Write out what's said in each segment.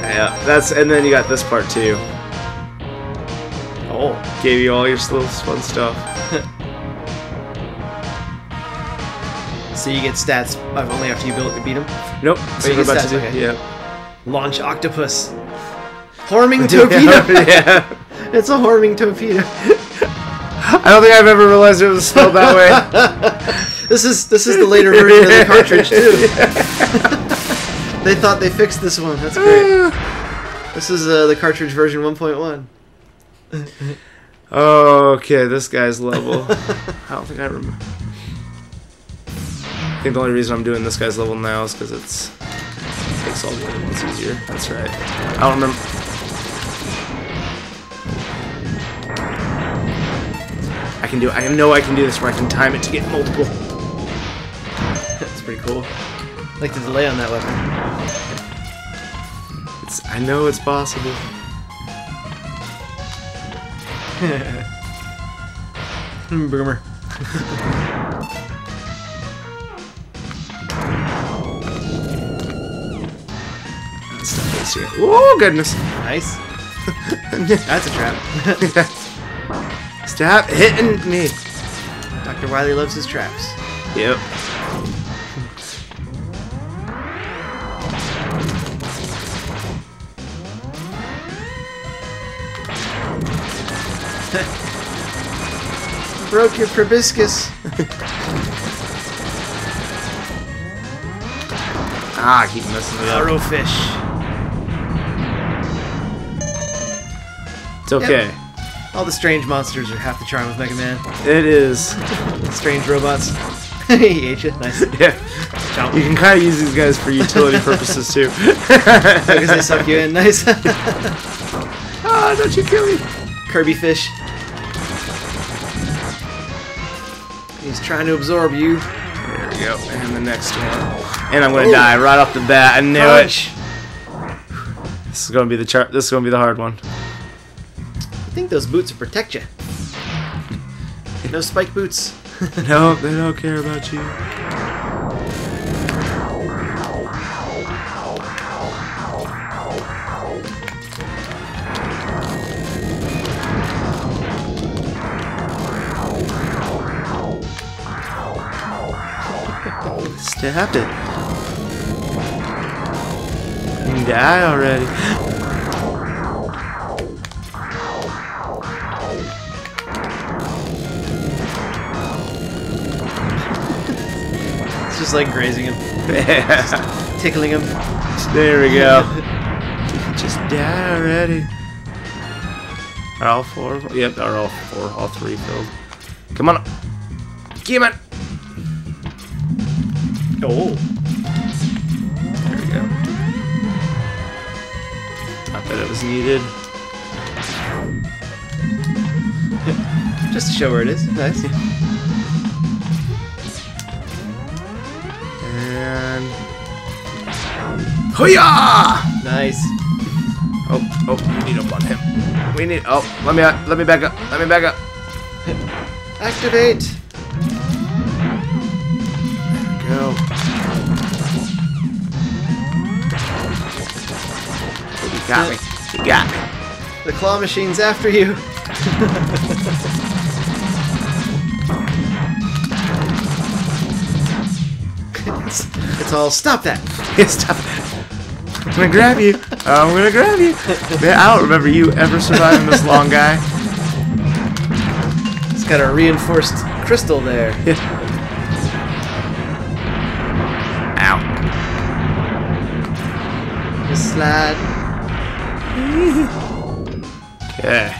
Yeah, that's and then you got this part too. Oh. Gave you all your little fun stuff. So you get stats only after you build, beat him? Nope. Oh, so we're get about stats, to do. okay. Yeah. Launch octopus. Horming torpedo. yeah. it's a horming torpedo. I don't think I've ever realized it was spelled that way. This is this is the later version of the cartridge too. They thought they fixed this one. That's great. This is uh, the cartridge version 1.1. okay, this guy's level. I don't think I remember. I think the only reason I'm doing this guy's level now is because it's makes all the other ones easier. That's right. I don't remember. I can do. I know I can do this where I can time it to get multiple. That's pretty cool. I like the delay on that weapon. It's, I know it's possible. Hmm, Boomer. Let's see. Oh goodness! Nice. That's a trap. Stop hitting me. Dr. Wily loves his traps. Yep. Broke your proboscis. Ah, I keep messing it up. Arrowfish. It's okay. All the strange monsters are half the charm of Mega Man. It is. Strange robots. he ate you. Nice. Yeah. You can kind of use these guys for utility purposes too. Because they suck you in. Nice. ah, don't you kill me. Kirby fish. He's trying to absorb you. There we go. And the next one. And I'm gonna Oh. die right off the bat. I knew Punch. it. This is gonna be the chart. This is gonna be the hard one. I think those boots will protect you. No spike boots. No, they don't care about you. It. You die already. It's just like grazing him, Yeah. tickling him. There we go. Just die already. Are all four? of them- Yep, they're all four, all three filled. Come on. Come on. Oh. There we go. Not that it was needed. Just to show where it is. Nice. And. Hooyah! Nice. Oh, oh, we need up on him. We need. Oh, let me. Let me back up. Let me back up. Activate. Got me. You got me. The claw machine's after you. it's, it's all stop that. Stop. I'm gonna grab you. I'm gonna grab you. Man, I don't remember you ever surviving this long guy. It's got a reinforced crystal there. Ow. Just slide. Okay.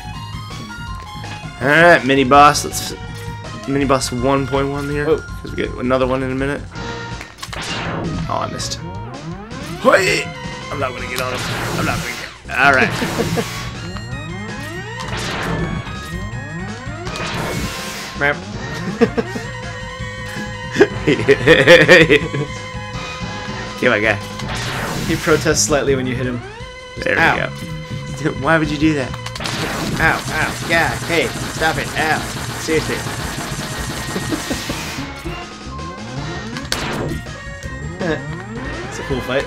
Alright, mini boss. Let's mini boss 1.1 here. Oh. Because we get another one in a minute. Oh, I missed. Hoi! I'm not gonna get on him. I'm not gonna get. Alright. Map. Get my guy. He protests slightly when you hit him. There Ow. we go. Why would you do that? Ow, ow, yeah, hey, stop it, ow. Seriously. it's a cool fight.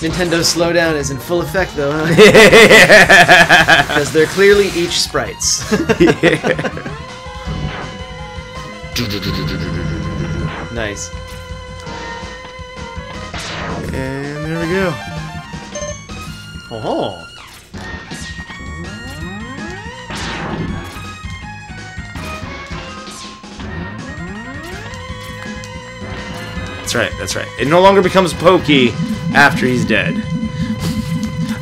Nintendo's slowdown is in full effect, though, huh? Because they're clearly each sprites. nice. And there we go. Oh. That's right, that's right. It no longer becomes Pokey after he's dead.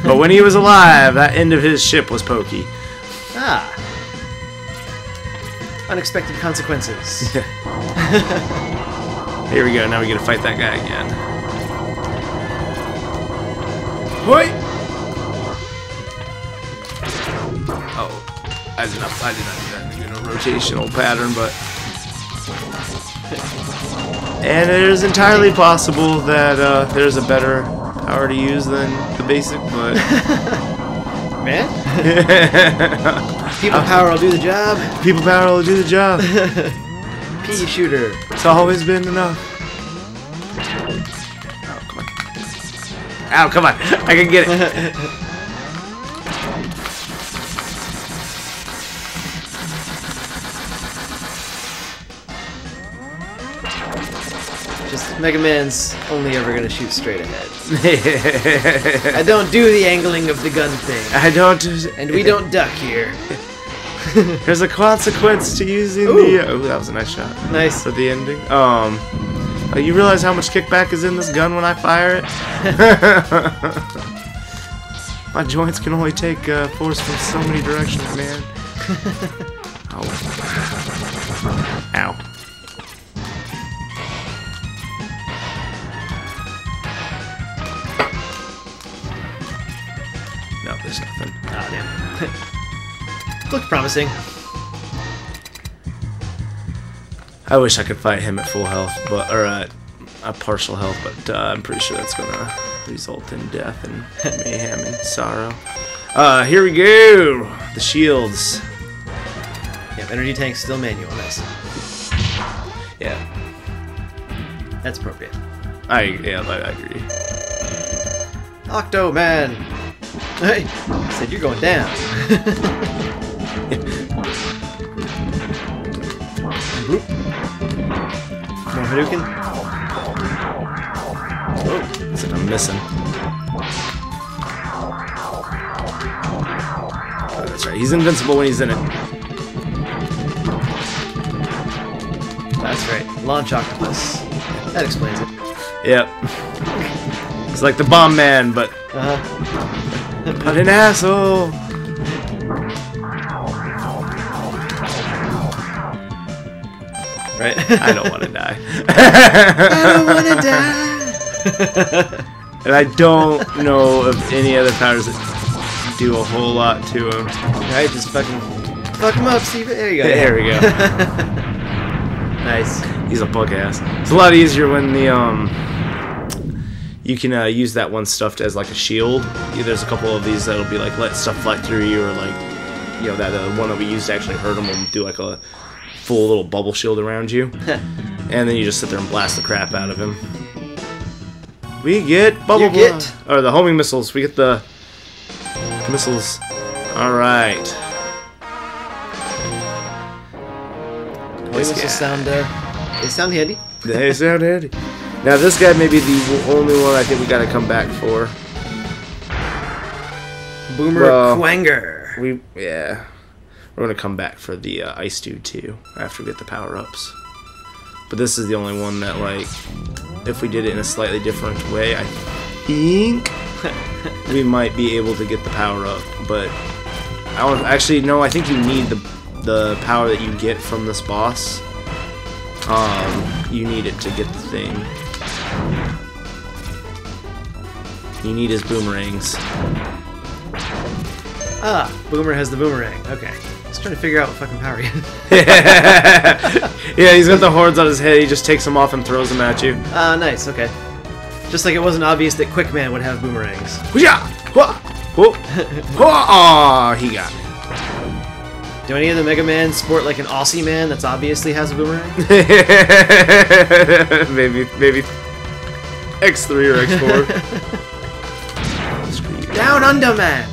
But when he was alive, that end of his ship was Pokey. Ah. Unexpected consequences. Here we go, now we gotta fight that guy again. Hoi! Oh, I did not, I did not do that in a rotational pattern, but... And it is entirely possible that uh, there's a better power to use than the basic, but... Man? People power will do the job. People power will do the job. Pea shooter. It's always been enough. Ow, come on. I can get it. Just Mega Man's only ever gonna shoot straight ahead. I don't do the angling of the gun thing. I don't. And we don't duck here. There's a consequence to using Ooh. the. Oh, that was a nice shot. Nice. For the ending. Um. Uh, you realize how much kickback is in this gun when I fire it? My joints can only take uh, force from so many directions, man. oh. Ow. No, there's nothing. Oh, damn. Looked promising. I wish I could fight him at full health, but or at a partial health, but uh, I'm pretty sure that's gonna result in death and mayhem and sorrow. Uh, here we go. The shields. Yep, energy tank still manual. Nice. Yeah, That's appropriate. I yeah I, I agree. Octo Man. Hey, said you're going down. Boop. More Hadouken. Oh, looks like I'm missing. Oh, that's right. He's invincible when he's in it. That's right. Launch Octopus. That explains it. Yep. It's like the bomb man, but Uh huh. but an asshole. Right. I don't want to die. I don't want to die. And I don't know of any other powers that do a whole lot to him. Right, just fucking fuck him up, Steve. There you go. There we go. Nice. He's a punk ass. It's a lot easier when the um you can uh, use that one stuffed as like a shield. Yeah, There's a couple of these that'll be like let stuff fly through you, or like you know that uh, one that we used to actually hurt him will do like a full little bubble shield around you, and then you just sit there and blast the crap out of him. We get bubble You get- or the homing missiles. We get the missiles. All right. Wait, This what's guy. the sound? Uh, they sound handy. They sound handy. Now this guy may be the only one I think we gotta come back for. Boomer Well- Kuwanger. We yeah, we're gonna come back for the uh, ice dude too after we get the power ups. But this is the only one that like, if we did it in a slightly different way, I think we might be able to get the power up. But I don't actually no. I think you need the the power that you get from this boss. Um, you need it to get the thing. You need his boomerangs. Ah, Boomer has the boomerang. Okay. Was trying to figure out what fucking power he had. yeah, he's got the horns on his head. He just takes them off and throws them at you. Ah, nice. Okay. Just like it wasn't obvious that Quickman would have boomerangs. Hoo-yah! Hua! Whoa! Hua! He got me. Do any of the Mega Man sport like an Aussie man that's obviously has a boomerang? maybe, maybe X3 or X4. Down under man.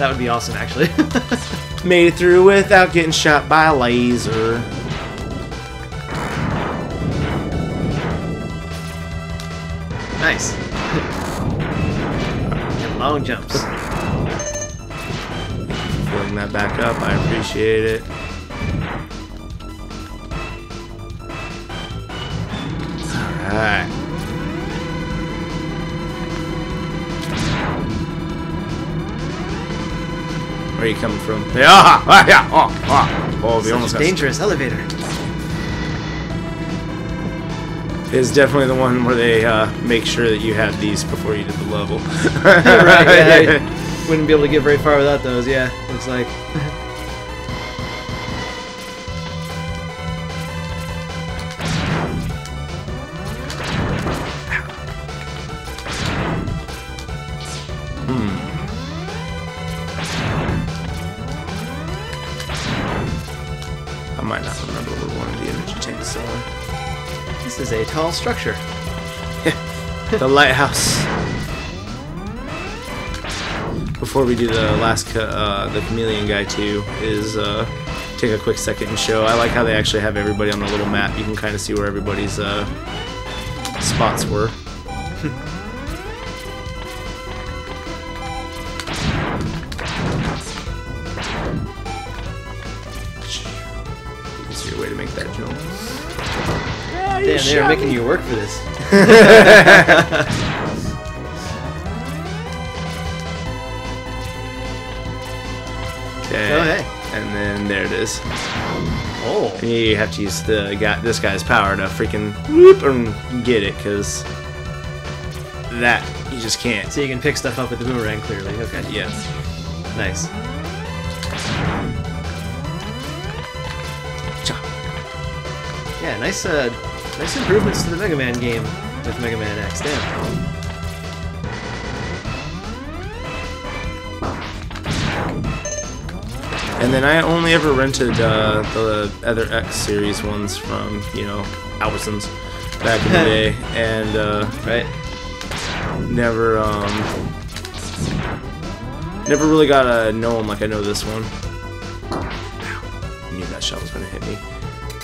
That would be awesome, actually. Made it through without getting shot by a laser. nice. And long jumps. Filling that back up, I appreciate it. Where are you coming from? Yeah, ah, yeah, oh, oh, oh, we almost a got dangerous elevator. is definitely the one where they uh, make sure that you have these before you do the level. right, yeah. Wouldn't be able to get very far without those, yeah. Looks like. I might not remember where one of the energy tanks are. This is a tall structure. the lighthouse. Before we do the last, uh, the chameleon guy too, is uh, take a quick second and show. I like how they actually have everybody on the little map. You can kind of see where everybody's uh, spots were. Easier make that jump. Damn, they're making you work for this. Okay. Oh, hey. And then there it is. Oh. And you have to use the guy, this guy's power to freaking whoop and get it, because that you just can't. So you can pick stuff up with the boomerang, clearly. Okay. Yes. Nice. Yeah, nice, uh, nice improvements to the Mega Man game with Mega Man X. Damn. And then I only ever rented uh, the other X series ones from you know Albertsons back in the day, and uh, Right. never um, never really got to know them like I know this one. I knew that shot was gonna hit me.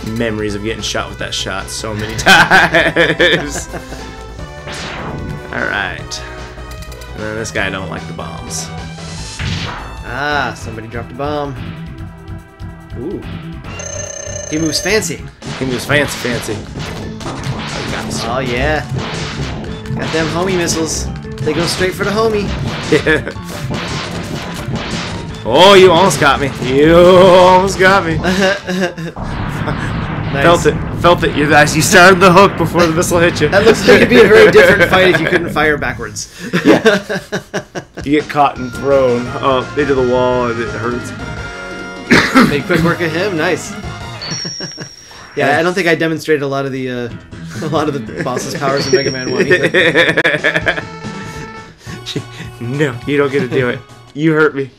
Memories of getting shot with that shot so many times. All right. And then this guy don't like the bombs. Ah, somebody dropped a bomb. Ooh. He moves fancy. He moves fancy, fancy. Oh, you got me. Oh, yeah. Got them homie missiles. They go straight for the homie. Yeah. Oh, you almost got me. You almost got me. Nice. Felt it. Felt it. You guys, you started the hook before the missile hit you. That looks like it'd be a very different fight if you couldn't fire backwards. Yeah. You get caught and thrown up into the wall, and it hurts. Made quick work of him. Nice. yeah, I don't think I demonstrated a lot of the uh, a lot of the boss's powers in Mega Man One. Either. no, you don't get to do it. You hurt me.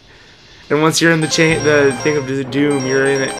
And once you're in the chain, the thing of the doom, you're in it.